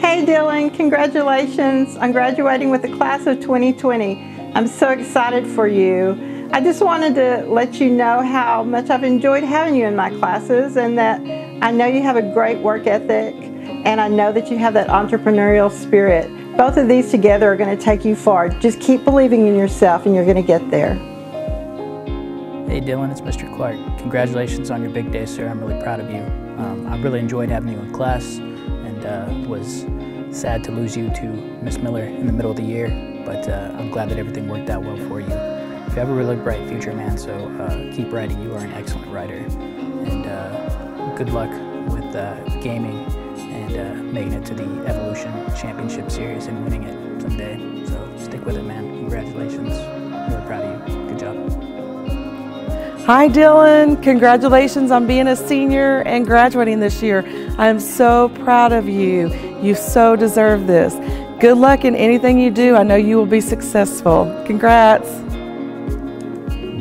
Hey Dylan, congratulations on graduating with the class of 2020. I'm so excited for you. I just wanted to let you know how much I've enjoyed having you in my classes and that I know you have a great work ethic and I know that you have that entrepreneurial spirit. Both of these together are going to take you far. Just keep believing in yourself and you're going to get there. Hey Dylan, it's Mr. Clark. Congratulations on your big day, sir. I'm really proud of you. Um, I really enjoyed having you in class and uh, was sad to lose you to Miss Miller in the middle of the year, but uh, I'm glad that everything worked out well for you. You have a really bright future, man, so uh, keep writing. You are an excellent writer. And uh, good luck with uh, gaming and uh, making it to the Evolution Championship Series and winning it someday. So stick with it, man. Congratulations. Really proud of you. Hi, Dylan. Congratulations on being a senior and graduating this year. I am so proud of you. You so deserve this. Good luck in anything you do. I know you will be successful. Congrats.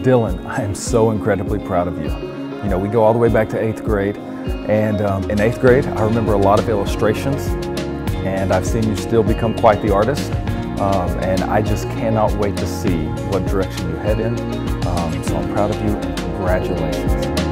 Dylan, I am so incredibly proud of you. You know, we go all the way back to eighth grade, and um, in eighth grade, I remember a lot of illustrations, and I've seen you still become quite the artist. Um, and I just cannot wait to see what direction you head in. Um, so I'm proud of you and congratulations.